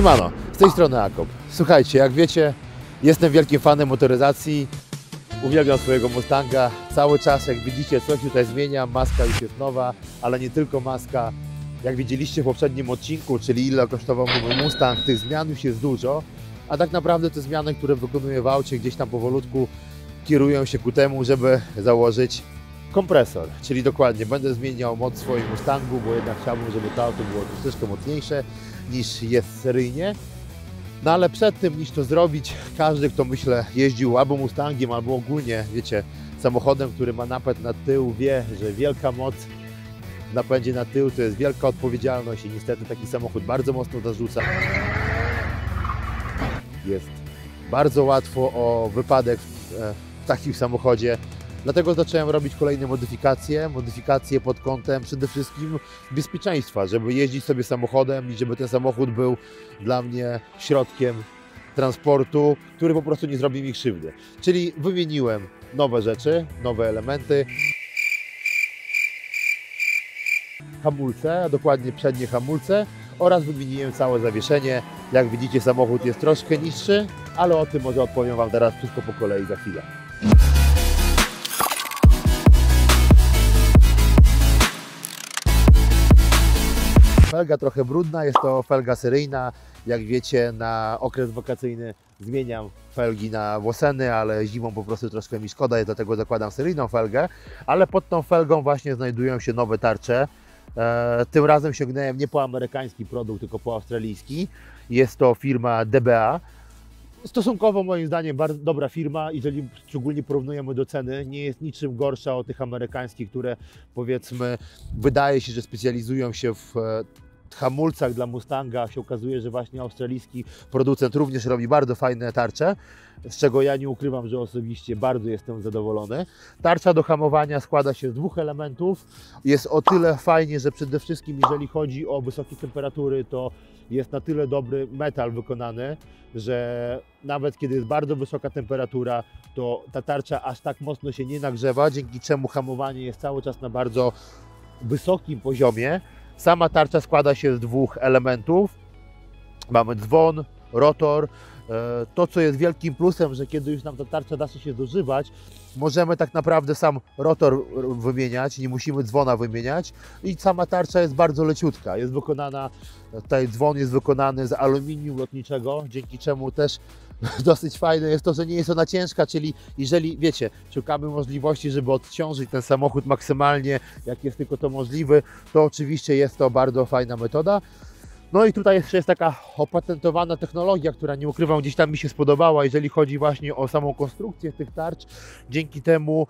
Siemano, z tej strony Akop. Słuchajcie, jak wiecie, jestem wielkim fanem motoryzacji. Uwielbiam swojego Mustanga. Cały czas, jak widzicie, coś tutaj zmieniam. Maska już jest nowa, ale nie tylko maska. Jak widzieliście w poprzednim odcinku, czyli ile kosztował mój Mustang, tych zmian już jest dużo. A tak naprawdę te zmiany, które wykonuję w aucie, gdzieś tam powolutku kierują się ku temu, żeby założyć kompresor. Czyli dokładnie będę zmieniał moc swoim Mustangu, bo jednak chciałbym, żeby to auto było troszeczkę mocniejsze niż jest seryjnie. No ale przed tym, niż to zrobić, każdy, kto myślę jeździł albo Mustangiem, albo ogólnie, wiecie, samochodem, który ma napęd na tył, wie, że wielka moc w napędzie na tył to jest wielka odpowiedzialność i niestety taki samochód bardzo mocno zarzuca. Jest bardzo łatwo o wypadek w, e, w takim samochodzie. Dlatego zacząłem robić kolejne modyfikacje, modyfikacje pod kątem przede wszystkim bezpieczeństwa, żeby jeździć sobie samochodem i żeby ten samochód był dla mnie środkiem transportu, który po prostu nie zrobi mi krzywdy. Czyli wymieniłem nowe rzeczy, nowe elementy. Hamulce, a dokładnie przednie hamulce oraz wymieniłem całe zawieszenie. Jak widzicie samochód jest troszkę niższy, ale o tym może odpowiem Wam teraz wszystko po kolei za chwilę. Felga trochę brudna, jest to felga seryjna. Jak wiecie, na okres wakacyjny zmieniam felgi na włoseny, ale zimą po prostu troszkę mi szkoda i dlatego zakładam seryjną felgę. Ale pod tą felgą właśnie znajdują się nowe tarcze. E, tym razem sięgnąłem nie po amerykański produkt, tylko po australijski. Jest to firma DBA. Stosunkowo moim zdaniem bardzo dobra firma, jeżeli szczególnie porównujemy do ceny, nie jest niczym gorsza od tych amerykańskich, które powiedzmy wydaje się, że specjalizują się w e, hamulcach dla Mustanga. Się okazuje, że właśnie australijski producent również robi bardzo fajne tarcze, z czego ja nie ukrywam, że osobiście bardzo jestem zadowolony. Tarcza do hamowania składa się z dwóch elementów. Jest o tyle fajnie, że przede wszystkim jeżeli chodzi o wysokie temperatury, to jest na tyle dobry metal wykonany, że nawet kiedy jest bardzo wysoka temperatura, to ta tarcza aż tak mocno się nie nagrzewa, dzięki czemu hamowanie jest cały czas na bardzo wysokim poziomie. Sama tarcza składa się z dwóch elementów. Mamy dzwon, rotor. E, To, co jest wielkim plusem, że kiedy już nam ta tarcza zacznie się zużywać, możemy tak naprawdę sam rotor wymieniać, nie musimy dzwona wymieniać i sama tarcza jest bardzo leciutka. Jest wykonana, tutaj dzwon jest wykonany z aluminium lotniczego, dzięki czemu też dosyć fajne jest to, że nie jest ona ciężka, czyli jeżeli, wiecie, szukamy możliwości, żeby odciążyć ten samochód maksymalnie, jak jest tylko to możliwe, to oczywiście jest to bardzo fajna metoda. No i tutaj jeszcze jest taka opatentowana technologia, która nie ukrywam, gdzieś tam mi się spodobała, jeżeli chodzi właśnie o samą konstrukcję tych tarcz. Dzięki temu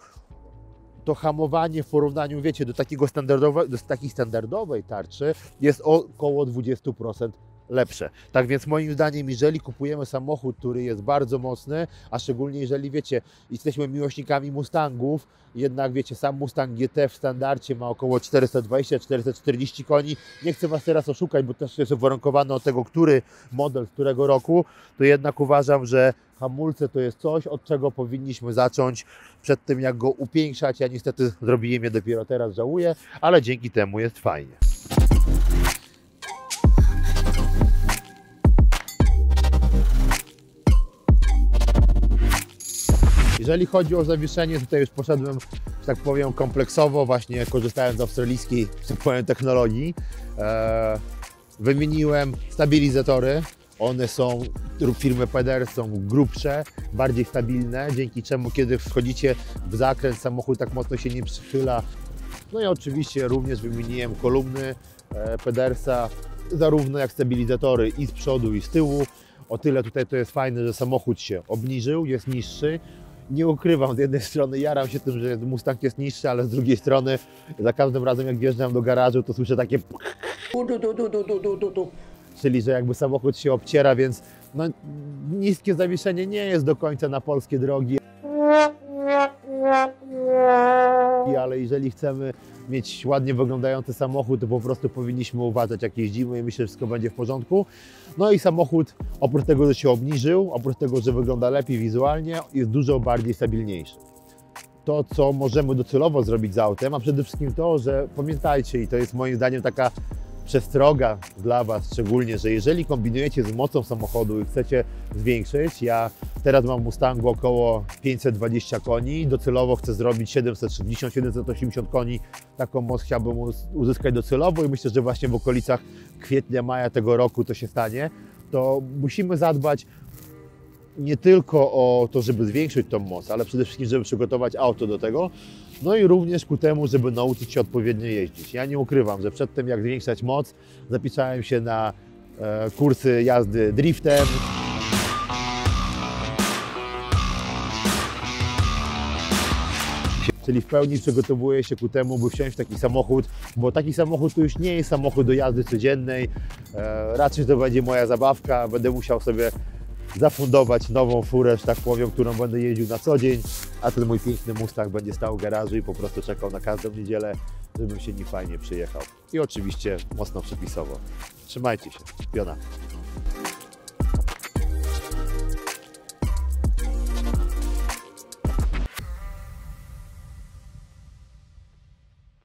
to hamowanie w porównaniu, wiecie, do, takiego standardowe, do takiej standardowej tarczy jest około 20% lepsze. Tak więc moim zdaniem, jeżeli kupujemy samochód, który jest bardzo mocny, a szczególnie jeżeli wiecie, jesteśmy miłośnikami Mustangów, jednak wiecie, sam Mustang GT w standardzie ma około 420-440 koni. Nie chcę Was teraz oszukać, bo też jest uwarunkowane od tego, który model, z którego roku, to jednak uważam, że hamulce to jest coś, od czego powinniśmy zacząć przed tym, jak go upiększać. Ja niestety zrobiłem je dopiero teraz, żałuję, ale dzięki temu jest fajnie. Jeżeli chodzi o zawieszenie, tutaj już poszedłem, że tak powiem, kompleksowo, właśnie korzystając z australijskiej, że tak powiem, technologii. Eee, wymieniłem stabilizatory. One są firmy PEDER, są grubsze, bardziej stabilne, dzięki czemu kiedy wchodzicie w zakręt, samochód tak mocno się nie przychyla. No i oczywiście również wymieniłem kolumny e, Pedersa, zarówno jak stabilizatory i z przodu i z tyłu. O tyle tutaj to jest fajne, że samochód się obniżył, jest niższy nie ukrywam, z jednej strony jaram się tym, że Mustang jest niższy, ale z drugiej strony za każdym razem jak wjeżdżam do garażu, to słyszę takie czyli że jakby samochód się obciera, więc no, niskie zawieszenie nie jest do końca na polskie drogi. Ale jeżeli chcemy mieć ładnie wyglądający samochód, to po prostu powinniśmy uważać jak jeździmy i myślę, że wszystko będzie w porządku. No i samochód oprócz tego, że się obniżył, oprócz tego, że wygląda lepiej wizualnie, jest dużo bardziej stabilniejszy. To, co możemy docelowo zrobić z autem, a przede wszystkim to, że pamiętajcie, i to jest moim zdaniem taka przestroga dla Was szczególnie, że jeżeli kombinujecie z mocą samochodu i chcecie zwiększyć, ja teraz mam Mustangu około 520 koni, docelowo chcę zrobić 760-780 koni, taką moc chciałbym uz- uzyskać docelowo i myślę, że właśnie w okolicach kwietnia, maja tego roku to się stanie, to musimy zadbać nie tylko o to, żeby zwiększyć tą moc, ale przede wszystkim, żeby przygotować auto do tego, no i również ku temu, żeby nauczyć się odpowiednio jeździć. Ja nie ukrywam, że przed tym jak zwiększać moc, zapisałem się na e, kursy jazdy driftem. Czyli w pełni przygotowuję się ku temu, by wsiąść w taki samochód, bo taki samochód to już nie jest samochód do jazdy codziennej. E, raczej to będzie moja zabawka, będę musiał sobie zafundować nową furę, że tak powiem, którą będę jeździł na co dzień, a ten mój piękny Mustang będzie stał w garażu i po prostu czekał na każdą niedzielę, żebym się nim fajnie przyjechał. I oczywiście mocno przepisowo. Trzymajcie się. Piona.